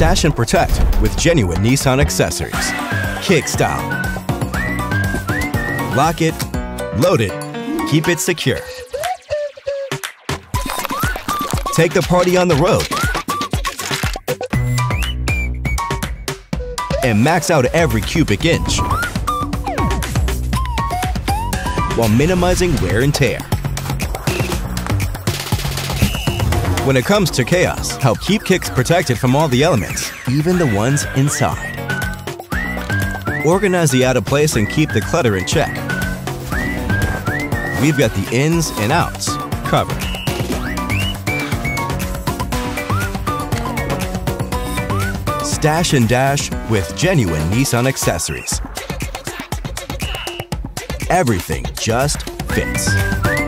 Stash and protect with genuine Nissan accessories. Kick style. Lock it, load it, keep it secure. Take the party on the road. And max out every cubic inch while minimizing wear and tear. When it comes to chaos, help keep kicks protected from all the elements, even the ones inside. Organize the out of place and keep the clutter in check. We've got the ins and outs covered. Stash and dash with genuine Nissan accessories. Everything just fits.